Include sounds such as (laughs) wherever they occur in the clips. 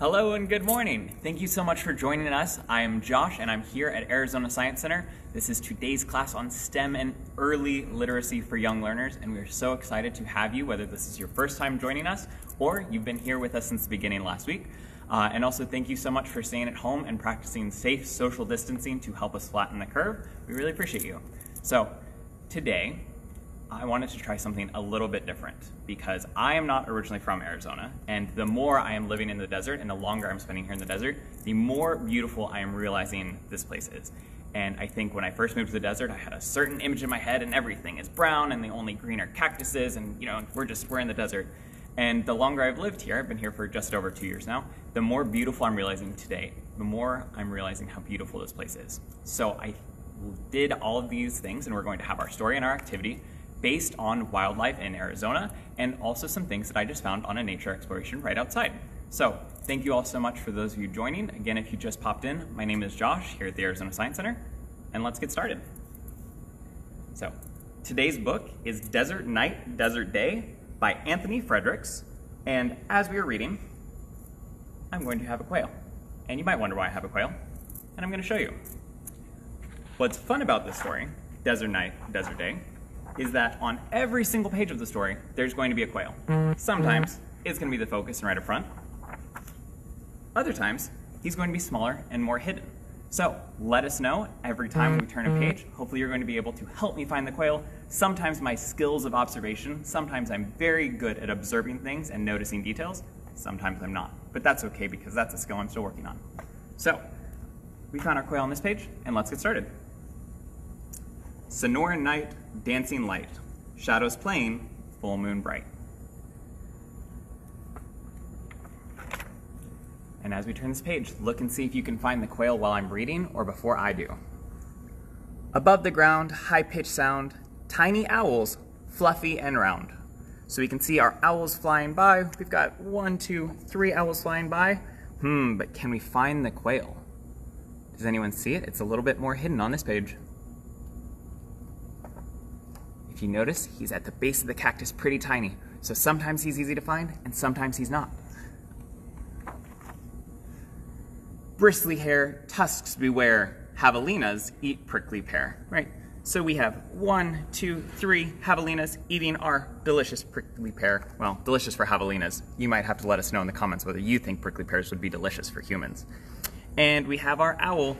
Hello and good morning. Thank you so much for joining us. I am Josh and I'm here at Arizona Science Center. This is today's class on STEM and early literacy for young learners, and we are so excited to have you, whether this is your first time joining us or you've been here with us since the beginning last week. Uh, and also, thank you so much for staying at home and practicing safe social distancing to help us flatten the curve. We really appreciate you. So, today, I wanted to try something a little bit different because I am not originally from Arizona, and the more I am living in the desert and the longer I'm spending here in the desert, the more beautiful I am realizing this place is. And I think when I first moved to the desert, I had a certain image in my head, and everything is brown, and the only green are cactuses, and you know, we're just we're in the desert. And the longer I've lived here, I've been here for just over two years now, the more beautiful I'm realizing today, the more I'm realizing how beautiful this place is. So I did all of these things, and we're going to have our story and our activity based on wildlife in Arizona and also some things that I just found on a nature exploration right outside. So thank you all so much for those of you joining. Again, if you just popped in, my name is Josh here at the Arizona Science Center, and let's get started. So today's book is Desert Night, Desert Day by Anthony Fredericks, and as we are reading, I'm going to have a quail. And you might wonder why I have a quail, and I'm going to show you. What's fun about this story, Desert Night, Desert Day, is that on every single page of the story, there's going to be a quail. Sometimes it's going to be the focus and right up front. Other times, he's going to be smaller and more hidden. So let us know every time we turn a mm-hmm. page. Hopefully you're going to be able to help me find the quail. Sometimes my skills of observation, sometimes I'm very good at observing things and noticing details. Sometimes I'm not. But that's okay because that's a skill I'm still working on. So we found our quail on this page and let's get started. Sonoran night, dancing light, shadows playing, full moon bright. And as we turn this page, look and see if you can find the quail while I'm reading or before I do. Above the ground, high pitched sound, tiny owls, fluffy and round. So we can see our owls flying by. We've got one, two, three owls flying by. Hmm, but can we find the quail? Does anyone see it? It's a little bit more hidden on this page. If you notice, he's at the base of the cactus pretty tiny, so sometimes he's easy to find and sometimes he's not. Bristly hair, tusks beware, javelinas eat prickly pear, right? So we have one, two, three javelinas eating our delicious prickly pear. Well, delicious for javelinas. You might have to let us know in the comments whether you think prickly pears would be delicious for humans. And we have our owl,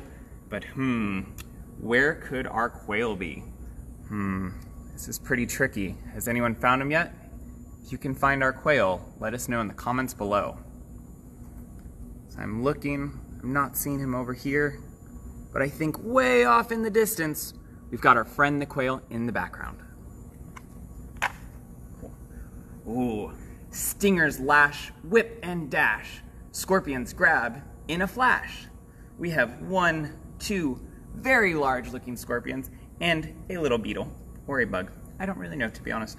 but hmm, where could our quail be? Hmm, this is pretty tricky. Has anyone found him yet? If you can find our quail, let us know in the comments below. So I'm looking, I'm not seeing him over here, but I think way off in the distance, we've got our friend the quail in the background. Ooh, stingers lash, whip and dash, scorpions grab in a flash. We have one, two very large looking scorpions and a little beetle or a bug. I don't really know, to be honest.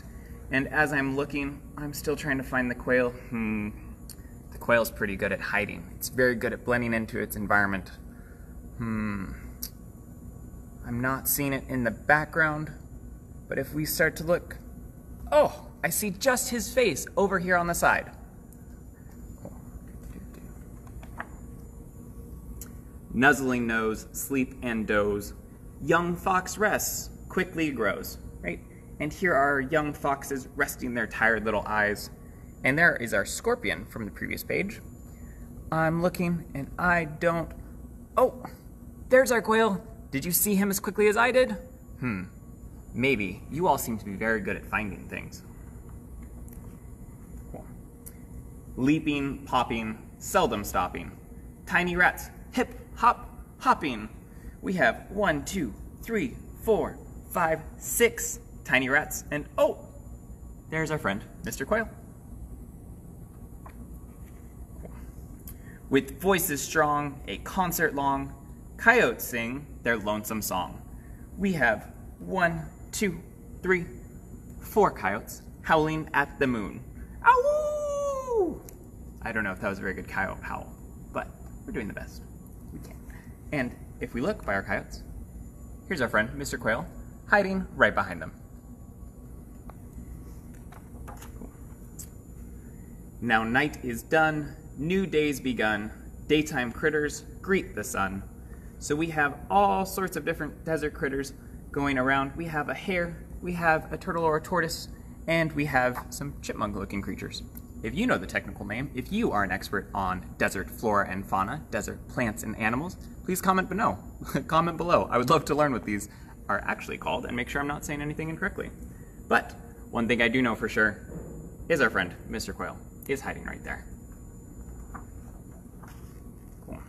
And as I'm looking, I'm still trying to find the quail. Hmm. The quail's pretty good at hiding. It's very good at blending into its environment. Hmm. I'm not seeing it in the background, but if we start to look, oh, I see just his face over here on the side. Nuzzling nose, sleep and doze. Young fox rests, quickly grows, right? And here are young foxes resting their tired little eyes. And there is our scorpion from the previous page. I'm looking and I don't. Oh, there's our quail. Did you see him as quickly as I did? Hmm, maybe. You all seem to be very good at finding things. Cool. Leaping, popping, seldom stopping. Tiny rats, hip, hop, hopping. We have one, two, three, four, five, six tiny rats, and oh, there's our friend, Mr. Quail. With voices strong, a concert long, coyotes sing their lonesome song. We have one, two, three, four coyotes howling at the moon. Ow! I don't know if that was a very good coyote howl, but we're doing the best we can. And if we look by our coyotes, here's our friend, Mr. Quail, hiding right behind them. Now night is done, new days begun, daytime critters greet the sun. So we have all sorts of different desert critters going around. We have a hare, we have a turtle or a tortoise, and we have some chipmunk looking creatures. If you know the technical name, if you are an expert on desert flora and fauna, desert plants and animals, please comment below. (laughs) comment below. I would love to learn what these are actually called and make sure I'm not saying anything incorrectly. But one thing I do know for sure is our friend, Mr. Quail, is hiding right there. Cool.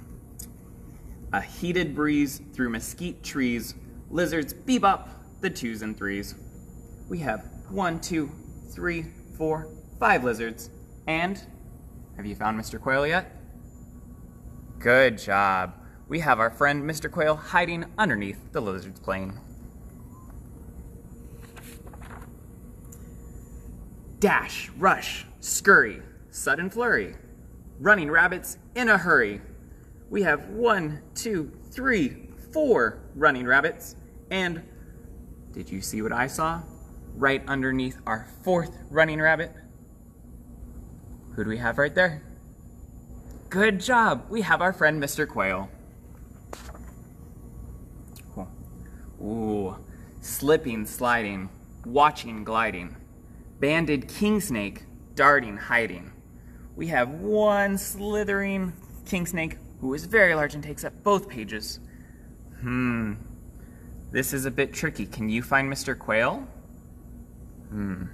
A heated breeze through mesquite trees, lizards bebop the twos and threes. We have one, two, three, four, five lizards. And have you found Mr. Quail yet? Good job. We have our friend Mr. Quail hiding underneath the lizard's plane. Dash, rush, scurry, sudden flurry, running rabbits in a hurry. We have one, two, three, four running rabbits. And did you see what I saw? Right underneath our fourth running rabbit. Who do we have right there? Good job. We have our friend Mr. Quail. Cool. Ooh, slipping, sliding, watching, gliding banded king snake darting, hiding. We have one slithering king snake who is very large and takes up both pages. Hmm. This is a bit tricky. Can you find Mr. Quail? Hmm.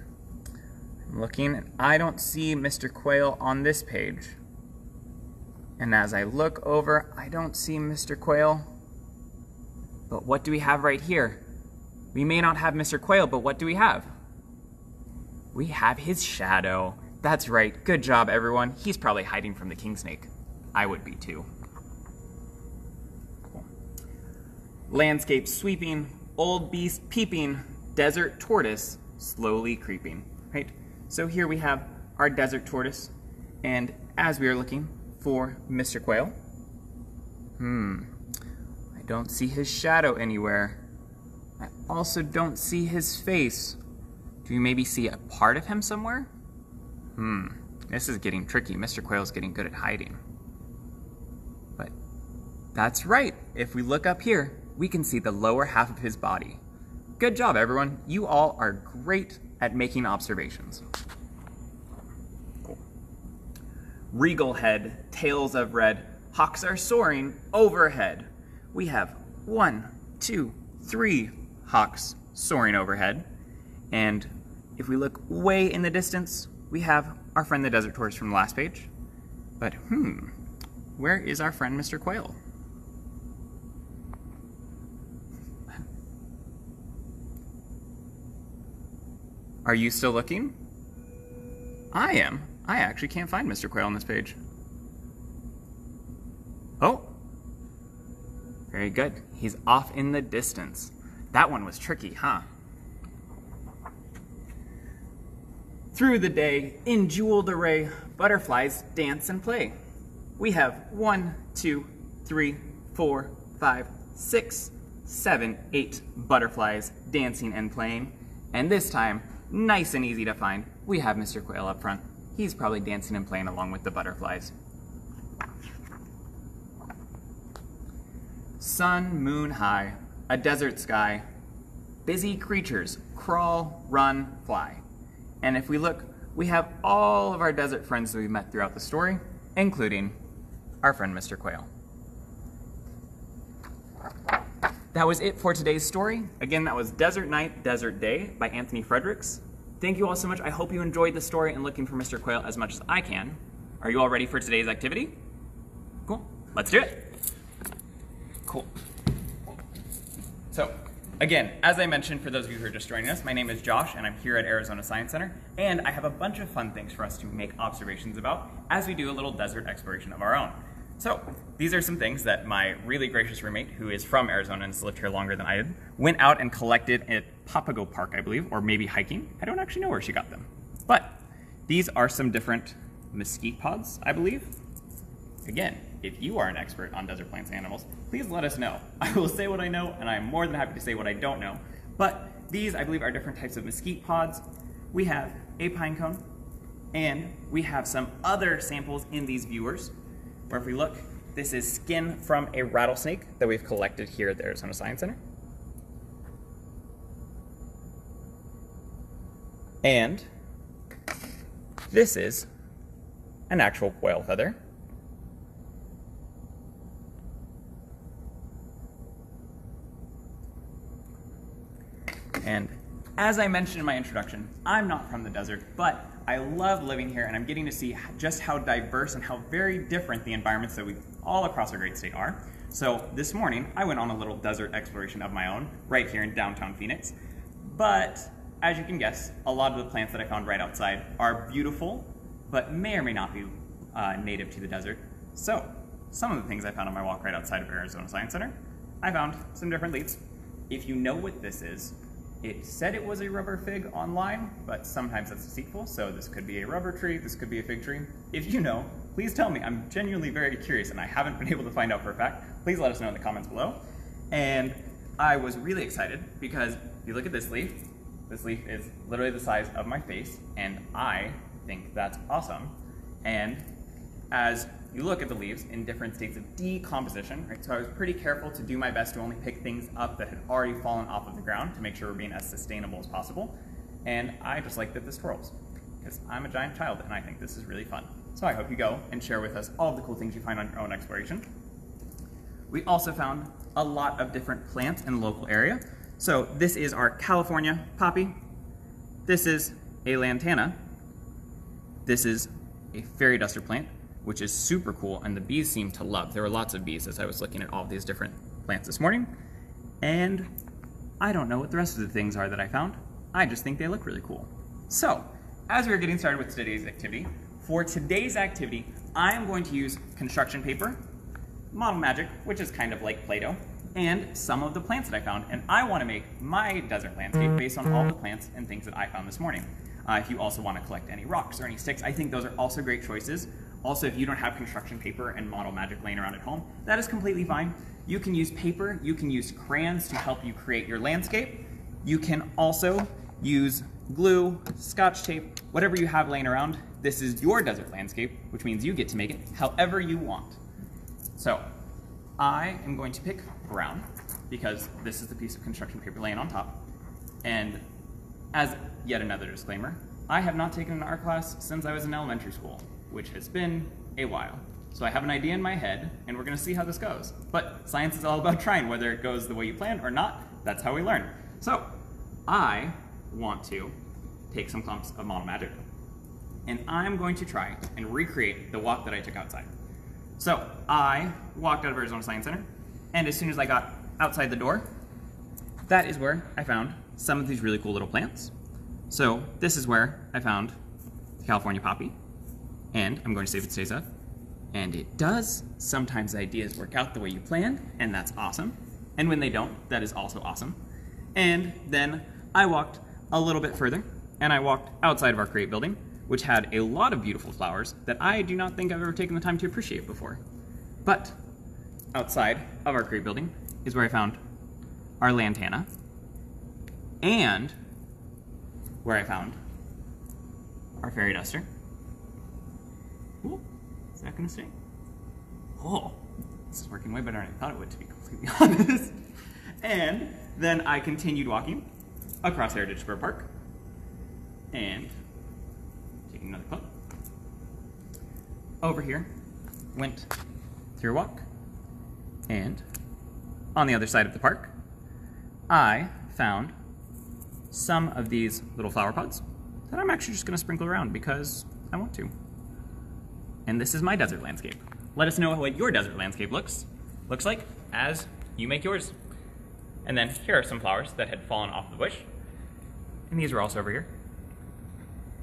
I'm looking. I don't see Mr. Quail on this page. And as I look over, I don't see Mr. Quail. But what do we have right here? We may not have Mr. Quail, but what do we have? We have his shadow. That's right. Good job, everyone. He's probably hiding from the king snake. I would be too. Cool. Landscape sweeping, old beast peeping, desert tortoise slowly creeping. Right? So here we have our desert tortoise, and as we are looking for Mr. Quail, hmm, I don't see his shadow anywhere. I also don't see his face. Do you maybe see a part of him somewhere? Hmm, this is getting tricky. Mr. Quail's getting good at hiding. But that's right. If we look up here, we can see the lower half of his body. Good job, everyone. You all are great at making observations. Cool. Regal head, tails of red, hawks are soaring overhead. We have one, two, three hawks soaring overhead. And if we look way in the distance, we have our friend the desert tortoise from the last page. But hmm, where is our friend Mr. Quail? Are you still looking? I am. I actually can't find Mr. Quail on this page. Oh. Very good. He's off in the distance. That one was tricky, huh? Through the day, in jeweled array, butterflies dance and play. We have one, two, three, four, five, six, seven, eight butterflies dancing and playing. And this time, nice and easy to find, we have Mr. Quail up front. He's probably dancing and playing along with the butterflies. Sun, moon high, a desert sky, busy creatures crawl, run, fly. And if we look, we have all of our desert friends that we've met throughout the story, including our friend Mr. Quail. That was it for today's story. Again, that was Desert Night, Desert Day by Anthony Fredericks. Thank you all so much. I hope you enjoyed the story and looking for Mr. Quail as much as I can. Are you all ready for today's activity? Cool. Let's do it. Cool. So, Again, as I mentioned, for those of you who are just joining us, my name is Josh, and I'm here at Arizona Science Center, and I have a bunch of fun things for us to make observations about as we do a little desert exploration of our own. So, these are some things that my really gracious roommate, who is from Arizona and has lived here longer than I did, went out and collected at Papago Park, I believe, or maybe hiking. I don't actually know where she got them. But these are some different mesquite pods, I believe. Again, if you are an expert on desert plants and animals, please let us know. (laughs) I will say what I know, and I'm more than happy to say what I don't know. But these, I believe, are different types of mesquite pods. We have a pine cone, And we have some other samples in these viewers, where if we look, this is skin from a rattlesnake that we've collected here at the Arizona Science Center. And this is an actual quail feather. And as I mentioned in my introduction, I'm not from the desert, but I love living here and I'm getting to see just how diverse and how very different the environments that we all across our great state are. So this morning, I went on a little desert exploration of my own right here in downtown Phoenix. But as you can guess, a lot of the plants that I found right outside are beautiful, but may or may not be uh, native to the desert. So some of the things I found on my walk right outside of Arizona Science Center, I found some different leaves. If you know what this is, it said it was a rubber fig online, but sometimes that's deceitful, so this could be a rubber tree, this could be a fig tree. If you know, please tell me. I'm genuinely very curious, and I haven't been (laughs) able to find out for a fact. Please let us know in the comments below. And I was really excited because if you look at this leaf, this leaf is literally the size of my face, and I think that's awesome. And as you look at the leaves in different states of decomposition, right? So I was pretty careful to do my best to only pick things up that had already fallen off of the ground to make sure we're being as sustainable as possible. And I just like that this twirls because I'm a giant child and I think this is really fun. So I hope you go and share with us all the cool things you find on your own exploration. We also found a lot of different plants in the local area. So this is our California poppy. This is a lantana. This is a fairy duster plant which is super cool, and the bees seem to love. There were lots of bees as I was looking at all these different plants this morning, and I don't know what the rest of the things are that I found. I just think they look really cool. So, as we're getting started with today's activity, for today's activity, I am going to use construction paper, model magic, which is kind of like Play-Doh, and some of the plants that I found, and I want to make my desert landscape based on all the plants and things that I found this morning. Uh, if you also want to collect any rocks or any sticks, I think those are also great choices. Also, if you don't have construction paper and model magic laying around at home, that is completely fine. You can use paper, you can use crayons to help you create your landscape. You can also use glue, scotch tape, whatever you have laying around. This is your desert landscape, which means you get to make it however you want. So, I am going to pick brown because this is the piece of construction paper laying on top. And as yet another disclaimer, I have not taken an art class since I was in elementary school which has been a while. So I have an idea in my head, and we're gonna see how this goes. But science is all about trying, whether it goes the way you planned or not, that's how we learn. So I want to take some clumps of model magic, and I'm going to try and recreate the walk that I took outside. So I walked out of Arizona Science Center, and as soon as I got outside the door, that is where I found some of these really cool little plants. So this is where I found the California poppy, and I'm going to see if it stays up. And it does. Sometimes ideas work out the way you planned, and that's awesome. And when they don't, that is also awesome. And then I walked a little bit further, and I walked outside of our Create building, which had a lot of beautiful flowers that I do not think I've ever taken the time to appreciate before. But outside of our Create building is where I found our lantana, and where I found our fairy duster, is that gonna stay? Oh, this is working way better than I thought it would, to be completely (laughs) honest. and then I continued walking across Heritage Square Park and taking another clip. Over here, went through a walk, and on the other side of the park, I found some of these little flower pods that I'm actually just going to sprinkle around because I want to and this is my desert landscape. Let us know what your desert landscape looks looks like as you make yours. And then here are some flowers that had fallen off the bush. And these are also over here.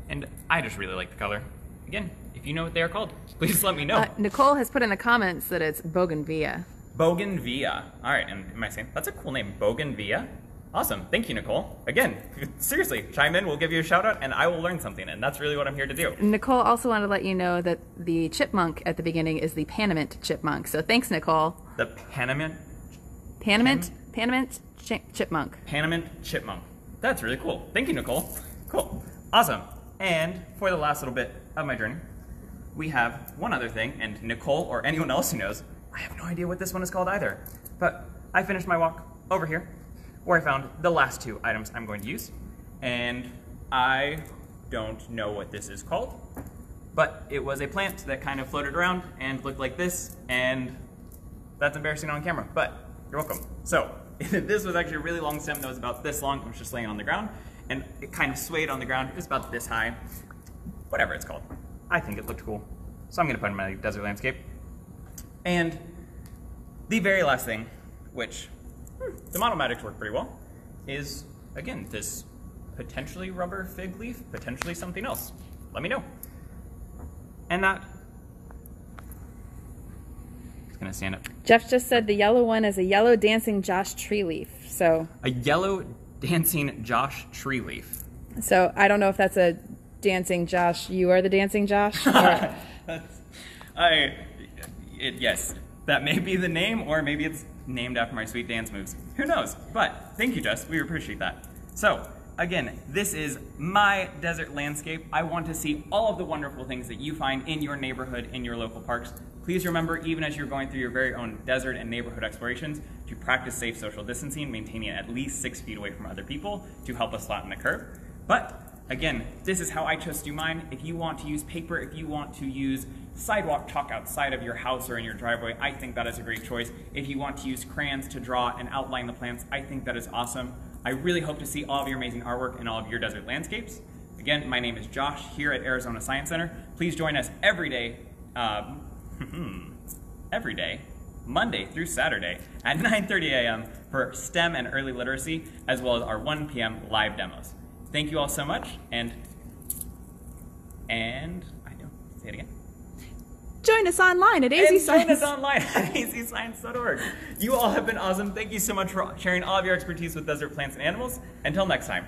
And I just really like the color. Again, if you know what they are called, (laughs) please let me know. Uh, Nicole has put in the comments that it's bougainvillea. Bougainvillea. All right, and am I saying that's a cool name? Bougainvillea. Awesome. Thank you, Nicole. Again, (laughs) seriously, chime in. We'll give you a shout out and I will learn something. And that's really what I'm here to do. Nicole also wanted to let you know that the chipmunk at the beginning is the Panamint chipmunk. So thanks, Nicole. The Panamint? Panamint? Pan Panamint chipmunk. Panamint chipmunk. That's really cool. Thank you, Nicole. Cool. Awesome. And for the last little bit of my journey, we have one other thing, and Nicole or anyone else who knows, I have no idea what this one is called either. But I finished my walk over here, where I found the last two items I'm going to use, and I don't know what this is called, but it was a plant that kind of floated around and looked like this, and that's embarrassing on camera, but you're welcome. So, (laughs) this was actually a really long stem that was about this long, it was just laying on the ground, and it kind of swayed on the ground, it was about this high, whatever it's called. I think it looked cool, so I'm gonna put it in my desert landscape. And the very last thing, which hmm, the model magics work pretty well, is again this potentially rubber fig leaf, potentially something else. Let me know. And that. It's gonna stand up. Jeff just said the yellow one is a yellow dancing Josh tree leaf. So, A yellow dancing Josh tree leaf. so I don't know if that's a dancing Josh. You are the dancing Josh. (laughs) Or, That's, I, it, yes, that may be the name, or maybe it's named after my sweet dance moves. Who knows? But thank you, Jess. We appreciate that. So, again, this is my desert landscape. I want to see all of the wonderful things that you find in your neighborhood, in your local parks. Please remember, even as you're going through your very own desert and neighborhood explorations, to practice safe social distancing, maintaining at least six feet away from other people to help us flatten the curve. But Again, this is how I chose to do mine. If you want to use paper, if you want to use sidewalk chalk outside of your house or in your driveway, I think that is a great choice. If you want to use crayons to draw and outline the plants, I think that is awesome. I really hope to see all of your amazing artwork in all of your desert landscapes. Again, my name is Josh here at Arizona Science Center. Please join us every day, um, (laughs) every day, Monday through Saturday at (laughs) 9.30 a.m. for STEM and early literacy, as well as our 1 p.m. live demos. Thank you all so much, and and I know, say it again. join us online at AZ And join us online (laughs) at azscience.org. You all have been awesome. Thank you so much for sharing all of your expertise with desert plants and animals. Until next time.